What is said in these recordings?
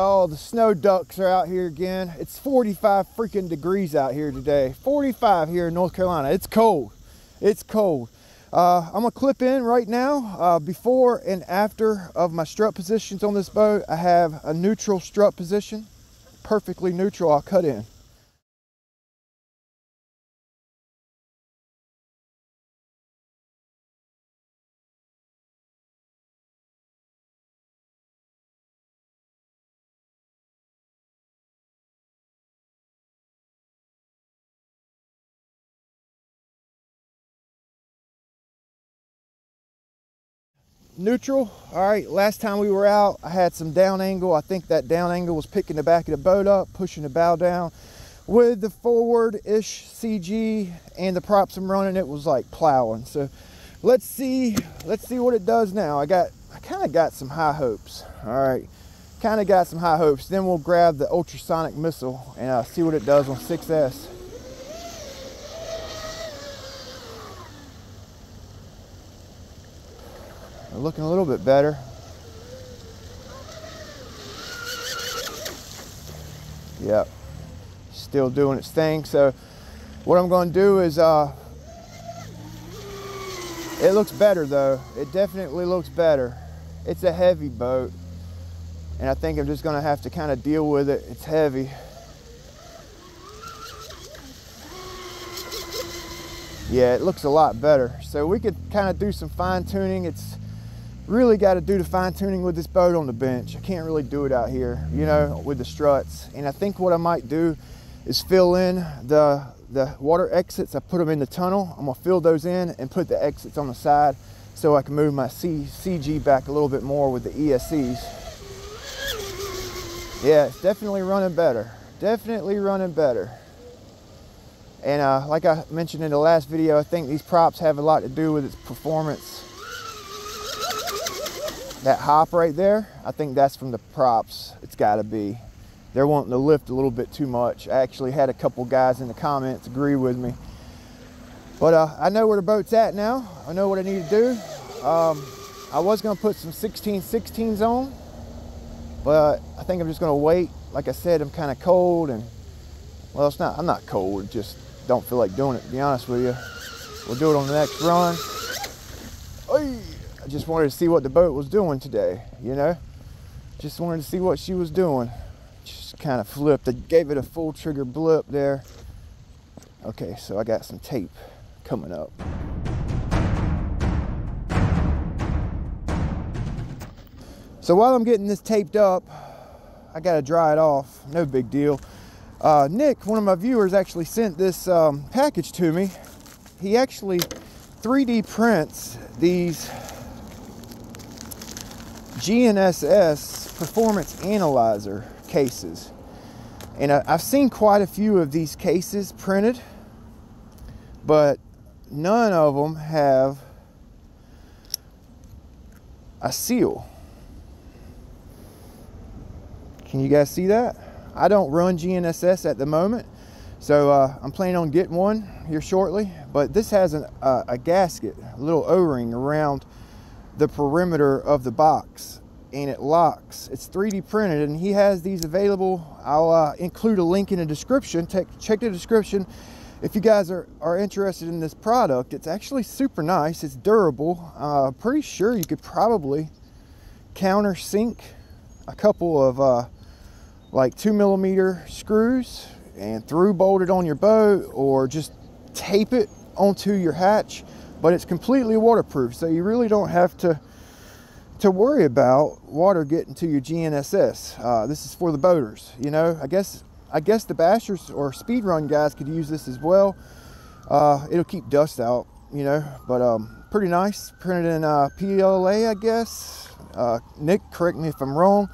Oh, the snow ducks are out here again. It's 45 freaking degrees out here today. 45 here in North Carolina. It's cold. It's cold. Uh, I'm gonna clip in right now. Uh, before and after of my strut positions on this boat, I have a neutral strut position, perfectly neutral. I'll cut in. Neutral. All right, last time we were out, I had some down angle. I think that down angle was picking the back of the boat up, pushing the bow down. With the forward-ish CG and the props I'm running, it was like plowing. So let's see, let's see what it does now. I got, I kind of got some high hopes. All right, kind of got some high hopes. Then we'll grab the ultrasonic missile and uh, see what it does on 6S. Looking a little bit better. Yep, still doing its thing. So what I'm going to do is, uh, it looks better though. It definitely looks better. It's a heavy boat and I think I'm just going to have to kind of deal with it. It's heavy. Yeah, it looks a lot better. So we could kind of do some fine tuning. It's really got to do the fine tuning with this boat on the bench. I can't really do it out here, you know, with the struts. And I think what I might do is fill in the, the water exits. I put them in the tunnel. I'm gonna fill those in and put the exits on the side so I can move my C, CG back a little bit more with the ESCs. Yeah, it's definitely running better. Definitely running better. And uh, like I mentioned in the last video, I think these props have a lot to do with its performance that hop right there, I think that's from the props. It's got to be. They're wanting to lift a little bit too much. I actually had a couple guys in the comments agree with me. But uh, I know where the boat's at now. I know what I need to do. Um, I was going to put some 16 16s on, but I think I'm just going to wait. Like I said, I'm kind of cold and, well, it's not, I'm not cold. Just don't feel like doing it, to be honest with you. We'll do it on the next run. Oy! I just wanted to see what the boat was doing today, you know? Just wanted to see what she was doing. Just kind of flipped. I gave it a full trigger blip there. Okay, so I got some tape coming up. So while I'm getting this taped up, I gotta dry it off, no big deal. Uh, Nick, one of my viewers, actually sent this um, package to me. He actually 3D prints these GNSS Performance Analyzer cases. And I've seen quite a few of these cases printed, but none of them have a seal. Can you guys see that? I don't run GNSS at the moment, so uh, I'm planning on getting one here shortly. But this has an, uh, a gasket, a little O-ring around the perimeter of the box and it locks. It's 3D printed and he has these available. I'll uh, include a link in the description. check the description if you guys are, are interested in this product. It's actually super nice. It's durable. Uh, pretty sure you could probably countersink a couple of uh, like two millimeter screws and through bolt it on your boat or just tape it onto your hatch but it's completely waterproof so you really don't have to to worry about water getting to your GNSS. Uh, this is for the boaters, you know. I guess I guess the bashers or speedrun guys could use this as well. Uh, it'll keep dust out, you know. But um, pretty nice, printed in uh, PLA, I guess. Uh, Nick, correct me if I'm wrong,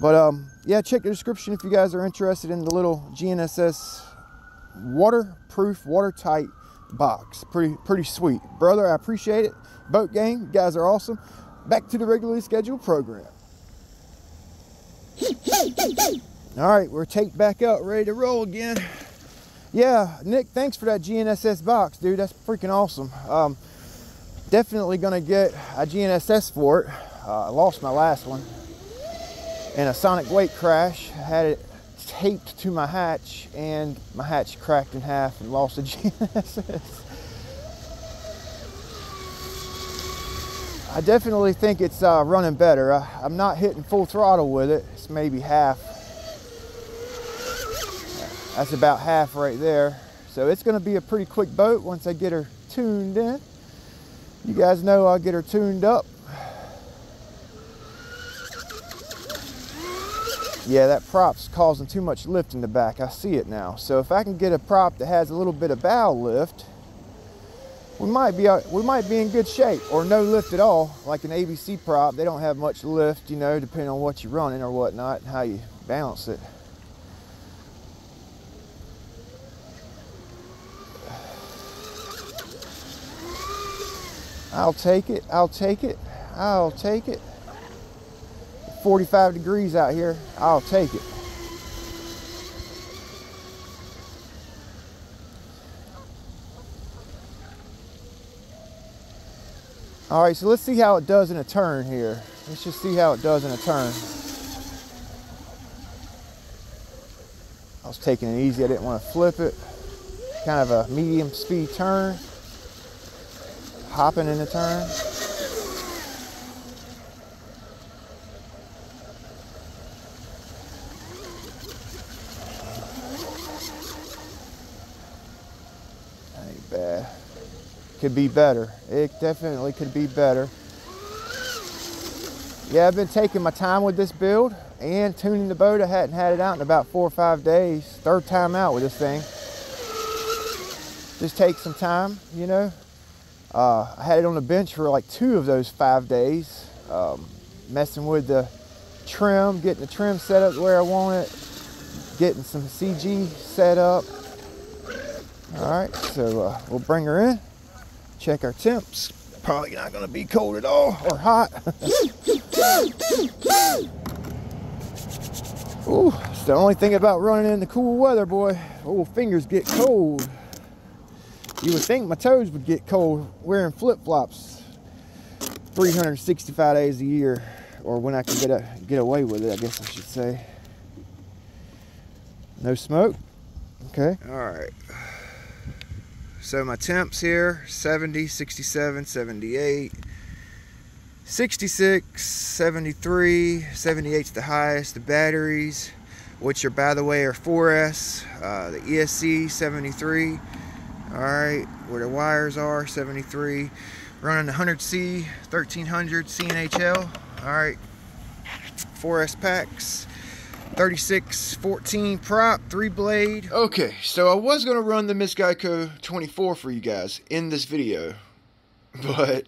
but um, yeah, check the description if you guys are interested in the little GNSS waterproof, watertight box. Pretty, pretty sweet. Brother, I appreciate it. Boat gang, guys are awesome. Back to the regularly scheduled program. All right, we're taped back up, ready to roll again. Yeah, Nick, thanks for that GNSS box, dude. That's freaking awesome. Um, definitely gonna get a GNSS for it. Uh, I lost my last one. in a Sonicwake crash. Had it taped to my hatch and my hatch cracked in half and lost a GNSS. I definitely think it's uh, running better. I, I'm not hitting full throttle with it. It's maybe half. That's about half right there. So it's going to be a pretty quick boat once I get her tuned in. You guys know I'll get her tuned up. Yeah, that prop's causing too much lift in the back. I see it now. So if I can get a prop that has a little bit of bow lift, we might be uh, we might be in good shape or no lift at all like an ABC prop. They don't have much lift you know depending on what you're running or whatnot how you balance it. I'll take it. I'll take it. I'll take it 45 degrees out here I'll take it All right, so let's see how it does in a turn here. Let's just see how it does in a turn. I was taking it easy, I didn't want to flip it. Kind of a medium speed turn. Hopping in the turn. Could be better. It definitely could be better. Yeah, I've been taking my time with this build and tuning the boat. I hadn't had it out in about four or five days. Third time out with this thing. Just take some time, you know. Uh, I had it on the bench for like two of those five days. Um, messing with the trim, getting the trim set up where I want it, getting some CG set up. All right, so uh, we'll bring her in check our temps. Probably not gonna be cold at all or hot. Ooh, it's the only thing about running in the cool weather, boy. Oh, fingers get cold. You would think my toes would get cold wearing flip-flops 365 days a year, or when I can get a, get away with it, I guess I should say. No smoke. Okay. All right. So my temps here, 70, 67, 78, 66, 73, 78's the highest. The batteries, which are by the way are 4S, uh, the ESC 73. All right, where the wires are, 73. Running 100C, 1300 CNHL. All right, 4S packs. 3614 prop, three blade. Okay, so I was gonna run the Miss Geico 24 for you guys in this video, but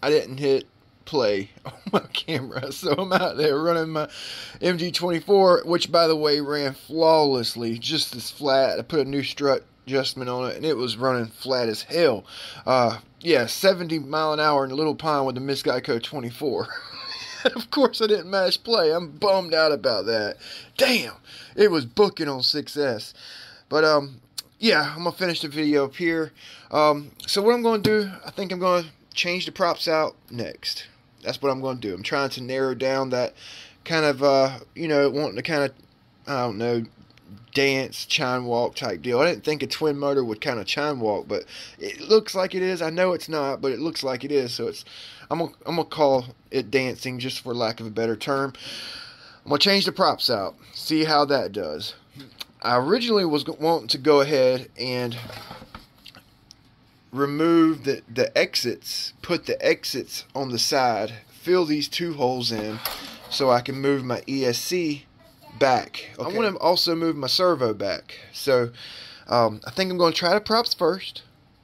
I didn't hit play on my camera, so I'm out there running my MG24, which by the way ran flawlessly, just as flat. I put a new strut adjustment on it, and it was running flat as hell. Uh, yeah, 70 mile an hour in a Little Pine with the Miss Geico 24. of course I didn't match play. I'm bummed out about that. Damn, it was booking on 6S. But um, yeah, I'm gonna finish the video up here. Um, so what I'm gonna do, I think I'm gonna change the props out next. That's what I'm gonna do. I'm trying to narrow down that kind of uh, you know, wanting to kind of I don't know, dance chine walk type deal. I didn't think a twin motor would kind of chine walk, but it looks like it is. I know it's not, but it looks like it is. So it's I'm gonna I'm gonna call it dancing just for lack of a better term. I'm gonna change the props out, see how that does. I originally was wanting to go ahead and remove the the exits, put the exits on the side, fill these two holes in, so I can move my ESC back. Okay. I want to also move my servo back. So um, I think I'm going to try the props first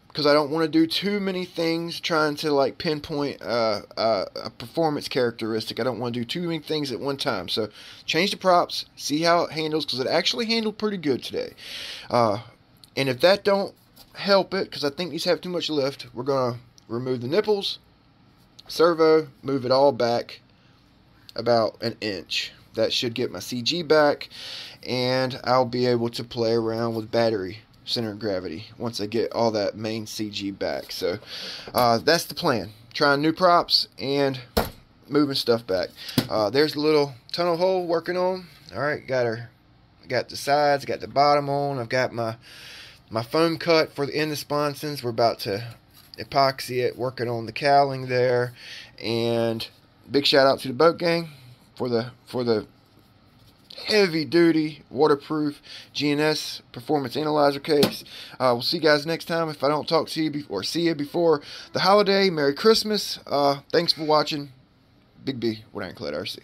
because I don't want to do too many things trying to like pinpoint uh, uh, a performance characteristic. I don't want to do too many things at one time. So change the props, see how it handles because it actually handled pretty good today. Uh, and if that don't help it, because I think these have too much lift, we're gonna remove the nipples, servo, move it all back about an inch. That should get my CG back, and I'll be able to play around with battery center of gravity once I get all that main CG back. So uh, that's the plan. Trying new props and moving stuff back. Uh, there's a little tunnel hole working on. All right, got her, got the sides, got the bottom on. I've got my my foam cut for the end of sponsons. We're about to epoxy it, working on the cowling there, and big shout out to the boat gang for the for the heavy duty waterproof GNSS performance analyzer case. Uh, we'll see you guys next time. If I don't talk to you or see you before the holiday, Merry Christmas. Uh, thanks for watching. Big B, Wood Ironclad RC.